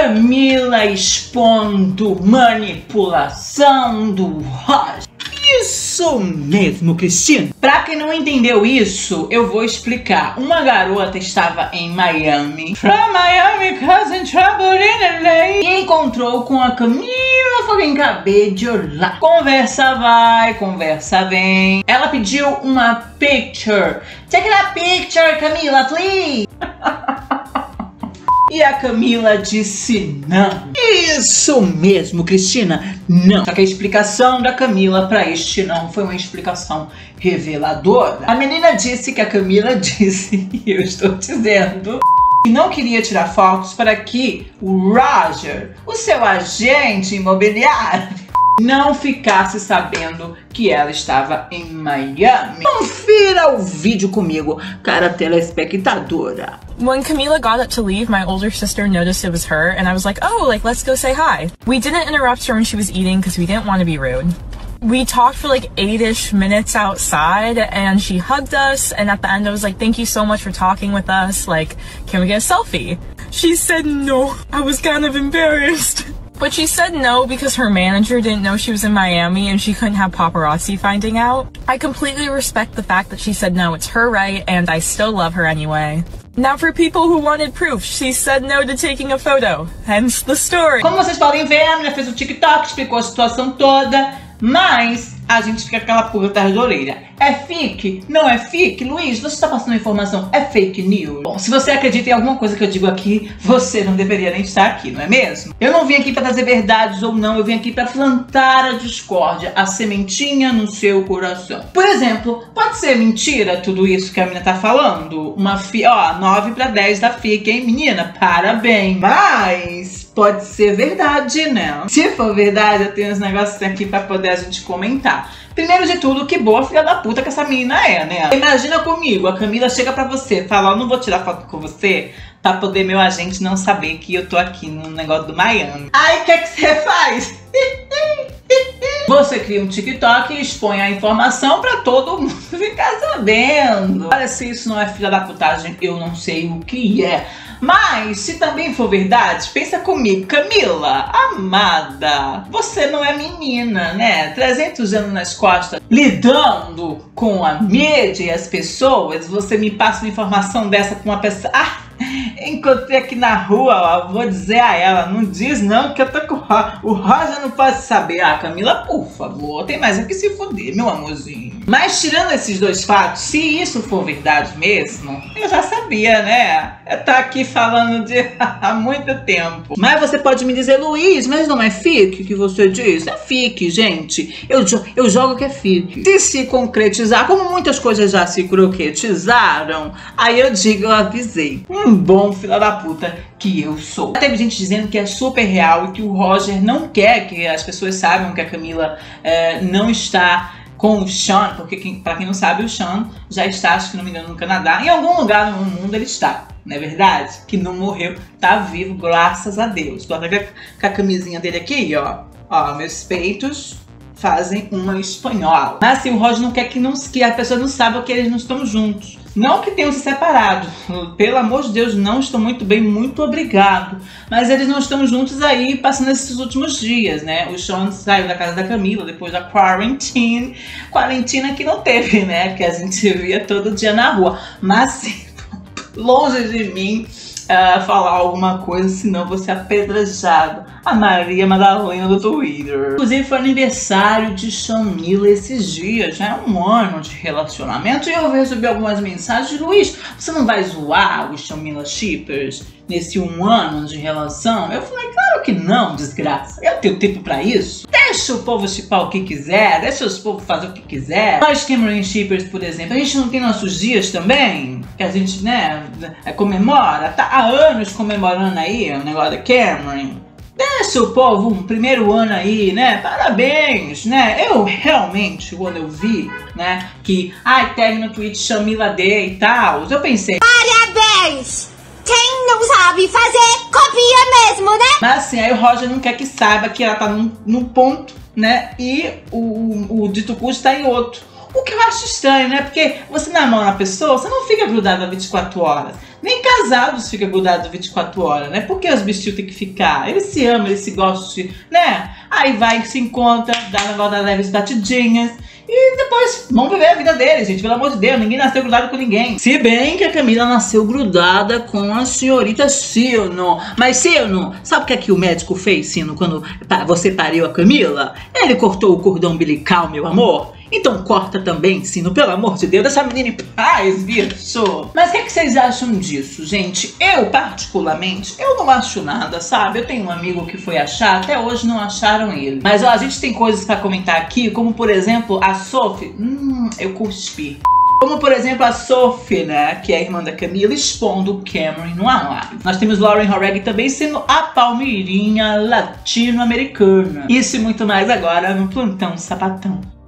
Camila expondo manipulação do Roger. Isso mesmo, Cristina. Pra quem não entendeu isso, eu vou explicar. Uma garota estava em Miami. From Miami, causing trouble in LA. E encontrou com a Camila fucking Cabello lá. Conversa vai, conversa vem. Ela pediu uma picture. Take a picture, Camila, please. E a Camila disse não. Isso mesmo, Cristina, não. Só que a explicação da Camila para este não foi uma explicação reveladora. A menina disse que a Camila disse, e eu estou dizendo, que não queria tirar fotos para que o Roger, o seu agente imobiliário, não ficasse sabendo que ela estava em Miami. Confira o vídeo comigo, cara telespectadora. When Camila got up to leave, my older sister noticed it was her, and I was like, oh, like, let's go say hi. We didn't interrupt her when she was eating because we didn't want to be rude. We talked for like eight-ish minutes outside and she hugged us and at the end I was like, thank you so much for talking with us. Like, can we get a selfie? She said no. I was kind of embarrassed. But she said no because her manager didn't know she was in Miami and she couldn't have paparazzi finding out. I completely respect the fact that she said no, it's her right, and I still love her anyway. Now for people who wanted proof, she said no to taking a photo, hence the story. Como vocês podem ver, a menina fez o TikTok, explicou a situação toda, mas a gente fica aquela pulga atrás da orelha. É fake? Não é fake? Luiz, você está passando informação? É fake news? Bom, se você acredita em alguma coisa que eu digo aqui, você não deveria nem estar aqui, não é mesmo? Eu não vim aqui para trazer verdades ou não, eu vim aqui para plantar a discórdia, a sementinha no seu coração. Por exemplo, pode ser mentira tudo isso que a menina tá falando? Uma fi... ó, 9 para 10 da FIC, hein, menina? Parabéns! Mas pode ser verdade, né? Se for verdade, eu tenho uns negócios aqui para poder a gente comentar. Primeiro de tudo, que boa filha da puta que essa menina é, né? Imagina comigo, a Camila chega pra você, fala, não vou tirar foto com você, pra poder meu agente não saber que eu tô aqui no negócio do Miami. Aí o que, que você faz? Você cria um TikTok e expõe a informação para todo mundo ficar sabendo. Olha, se isso não é filha da putagem, eu não sei o que é. Mas, se também for verdade, pensa comigo, Camila, amada, você não é menina, né? 300 anos nas costas, lidando com a mídia e as pessoas, você me passa uma informação dessa com uma pessoa. Ah, encontrei aqui na rua, ó, vou dizer a ela, não diz não que eu tô com o Roger não pode saber. Ah, Camila, por favor, tem mais aqui se fuder, meu amorzinho. Mas tirando esses dois fatos, se isso for verdade mesmo, eu já sabia, né? Eu tô aqui falando de há muito tempo. Mas você pode me dizer, Luiz, mas não é fique que você diz? É fique, gente. Eu, eu jogo que é fique. Se se concretizar, como muitas coisas já se concretizaram, aí eu digo, eu avisei. Um bom fila da puta que eu sou. Teve gente dizendo que é super real e que o Roger não quer que as pessoas saibam que a Camila é, não está com o Sean, porque quem, pra quem não sabe, o Sean já está, acho que não me engano, no Canadá. Em algum lugar no mundo ele está, não é verdade? Que não morreu, tá vivo, graças a Deus. Até com a camisinha dele aqui, ó. Ó, meus peitos fazem uma espanhola. Mas assim, o Roger não quer que, não, que a pessoa não saiba que eles não estão juntos. Não que tenham se separado, pelo amor de Deus, não estou muito bem, muito obrigado. Mas eles não estão juntos aí passando esses últimos dias, né? O Sean saiu da casa da Camila depois da quarantine. Quarentena que não teve, né? Que a gente via todo dia na rua. Mas longe de mim uh, falar alguma coisa, senão vou ser apedrejado. A Maria Madalena do Twitter. Inclusive foi aniversário de Chamila esses dias, já é um ano de relacionamento. E eu recebi algumas mensagens, Luiz, você não vai zoar os Chamila Shippers nesse um ano de relação? Eu falei, claro que não, desgraça. Eu tenho tempo para isso. Deixa o povo chipar o que quiser, deixa os povos fazer o que quiser. Nós Cameron Shippers, por exemplo, a gente não tem nossos dias também? Que a gente, né, comemora? Tá há anos comemorando aí o negócio da Cameron. Deixa o povo um primeiro ano aí, né? Parabéns, né? Eu realmente, quando eu vi, né, que ai, teve no tweet Chamila D e tal, eu pensei. Parabéns! Quem não sabe fazer, copia mesmo, né? Mas assim, aí o Roger não quer que saiba que ela tá num, num ponto, né? E o, o, o dito cujo tá em outro. O que eu acho estranho, né? Porque você namora uma pessoa, você não fica grudado 24 horas. Nem casados fica grudado 24 horas, né? Por que os bichinhos têm que ficar? Eles se amam, eles se gostam, né? Aí vai, se encontra, dá na volta leves batidinhas. E depois vão viver a vida deles, gente. Pelo amor de Deus, ninguém nasceu grudado com ninguém. Se bem que a Camila nasceu grudada com a senhorita Sino. Mas Sino, sabe o que é que o médico fez, Sino, quando você pariu a Camila? Ele cortou o cordão umbilical, meu amor. Então corta também, Sino, pelo amor de Deus, essa menina em paz, bicho. Mas o que, é que, vocês acham disso, gente? Eu, particularmente, eu não acho nada, sabe? Eu tenho um amigo que foi achar, até hoje não acharam ele. Mas ó, a gente tem coisas para comentar aqui, como por exemplo, a Sophie. Hum, eu cuspi. Como, por exemplo, a Sophie, né, que é a irmã da Camila, expondo o Cameron no live. Nós temos Lauren Horeg também sendo a palmeirinha latino-americana. Isso e muito mais agora no Plantão Sapatão.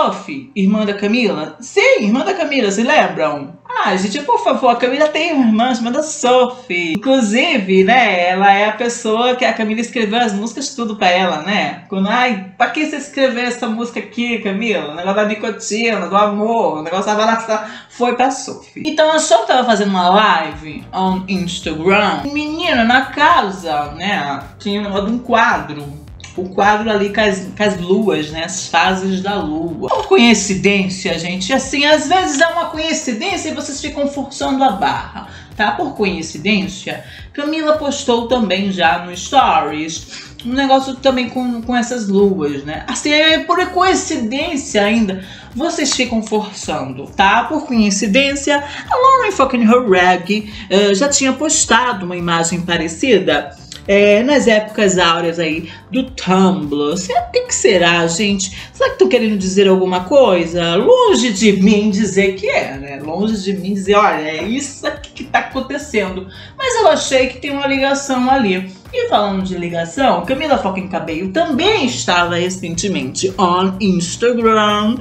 Sophie, irmã da Camila? Sim, irmã da Camila, se lembram? Ah, gente, por favor, a Camila tem uma irmã chamada Sophie. Inclusive, né, ela é a pessoa que a Camila escreveu as músicas tudo pra ela, né? Quando, ai, pra que você escreveu essa música aqui, Camila? O negócio da nicotina, do amor, o negócio da balança foi pra Sophie. Então a Sophie tava fazendo uma live on Instagram. Menina, na casa, né, tinha um quadro o quadro ali com as, com as luas, né? As fases da lua. Uma coincidência, gente. Assim, às vezes é uma coincidência e vocês ficam forçando a barra, tá? Por coincidência, Camila postou também já no Stories um negócio também com, com essas luas, né? Assim, é por coincidência ainda, vocês ficam forçando, tá? Por coincidência, a Lauren fucking Horag uh, já tinha postado uma imagem parecida é, nas épocas áureas aí do Tumblr. O que, que será, gente? Será que estão querendo dizer alguma coisa? Longe de mim dizer que é, né? Longe de mim dizer, olha, é isso aqui que tá acontecendo. Mas eu achei que tem uma ligação ali. E falando de ligação, Camila Fucking Cabello também estava recentemente on Instagram,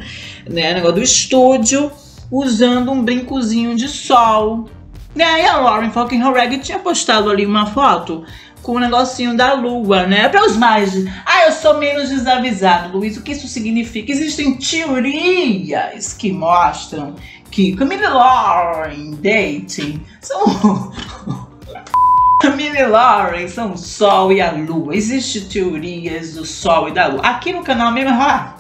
né? Negócio do estúdio, usando um brincozinho de sol. Né? E a Lauren Fucking Horreg tinha postado ali uma foto com o negocinho da lua, né? Para os mais. Ah, eu sou menos desavisado, Luiz. O que isso significa? Existem teorias que mostram que Camille Lauren dating são. Camille Lauren são o Sol e a Lua. Existem teorias do Sol e da Lua. Aqui no canal mesmo, ó,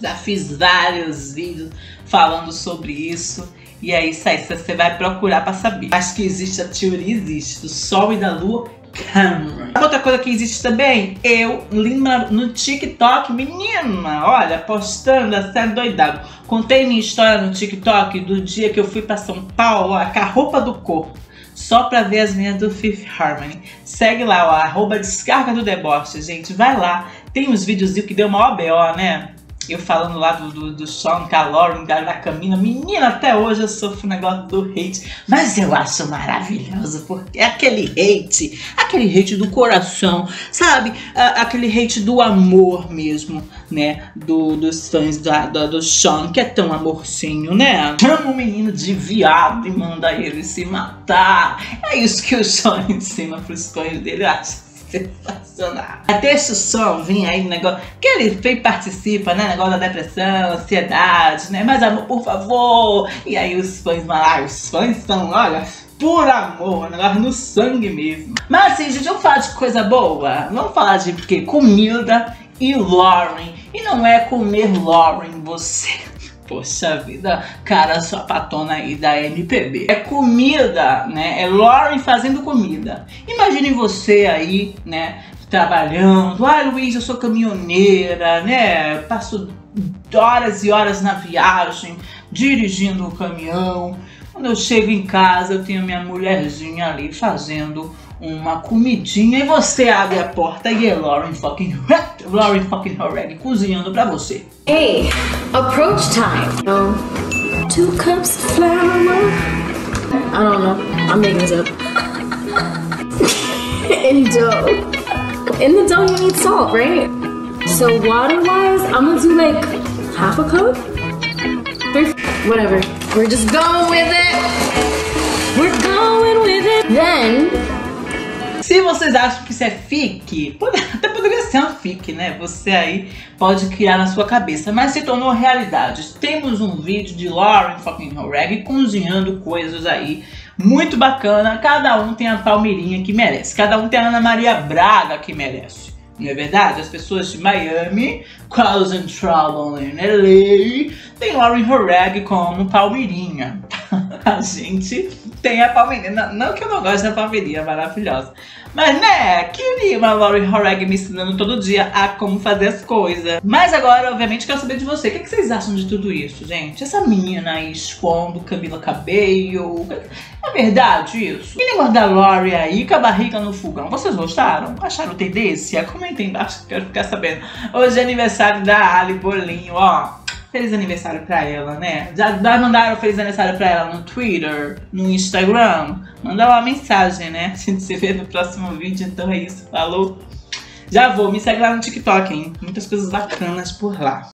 já fiz vários vídeos falando sobre isso. E aí, isso aí, você vai procurar para saber. Acho que existe a teoria, existe, do Sol e da Lua Cameron. Outra coisa que existe também, eu lembro no TikTok, menina, olha, postando até doidado. Contei minha história no TikTok do dia que eu fui para São Paulo, ó, com a roupa do corpo. Só pra ver as minhas do Fifth Harmony. Segue lá, ó, arroba descarga do deboche, gente. Vai lá. Tem uns videozinhos que deu uma OBO, né? Eu falando lá do, do, do Sean Calorin, da, da Camila, menina, até hoje eu sofro o negócio do hate, mas eu acho maravilhoso, porque é aquele hate, aquele hate do coração, sabe? aquele hate do amor mesmo, né? Do, dos fãs da, da, do Sean, que é tão amorcinho, né? Chama o menino de viado e manda ele se matar. É isso que o Sean ensina pros fãs dele, eu acho sensacional. Até esse som vinha aí no negócio que ele fez participa, né? Negócio da depressão, ansiedade, né? Mas amor, por favor. E aí os fãs, lá, os fãs são, olha, por amor, negócio no sangue mesmo. Mas assim, gente, vamos falar de coisa boa. Vamos falar de porque comida e Lauren. E não é comer Lauren, você Poxa vida, cara, sua patona aí da MPB. É comida, né? É Lauren fazendo comida. Imagine você aí, né? Trabalhando. Ah, Luiz, eu sou caminhoneira, né? Passo horas e horas na viagem, dirigindo o caminhão. Quando eu chego em casa, eu tenho minha mulherzinha ali fazendo uma comidinha e você abre a porta e é Lauren fucking Lauren fucking Horeg cozinhando pra você. Hey, approach time. Oh, two cups of flour. I don't know. I'm making this up. and dough. In the dough, you need salt, right? So water wise, I'm gonna do like half a cup. Three, whatever. We're just going with it. We're going with it. Then Se vocês acham que isso é fique, pode- até poderia ser um fique, né? Você aí pode criar na sua cabeça, mas se tornou realidade. Temos um vídeo de Lauren fucking Horeg cozinhando coisas aí muito bacana. Cada um tem a Palmeirinha que merece, cada um tem a Ana Maria Braga que merece. Não é verdade? As pessoas de Miami, causing trouble in LA, tem Lauren Horeg como Palmeirinha. A gente tem a Palmeirinha. Não, não que eu não goste da Palmeirinha, é maravilhosa. Mas né, queria uma Lauren Horeg me ensinando todo dia a como fazer as coisas. Mas agora, obviamente, quero saber de você. O que, que vocês acham de tudo isso, gente? Essa menina aí expondo Camila Cabello. É verdade isso? Meninas da Lori aí com a barriga no fogão. Vocês gostaram? Acharam tendência? Comentem embaixo que eu quero ficar sabendo. Hoje é aniversário da Ali Bolinho, ó. Feliz aniversário pra ela, né? Já, já mandaram feliz aniversário pra ela no Twitter, no Instagram. Manda uma mensagem, né? A gente se vê no próximo vídeo. Então é isso. Falou. Já vou. Me segue lá no TikTok, hein? Muitas coisas bacanas por lá.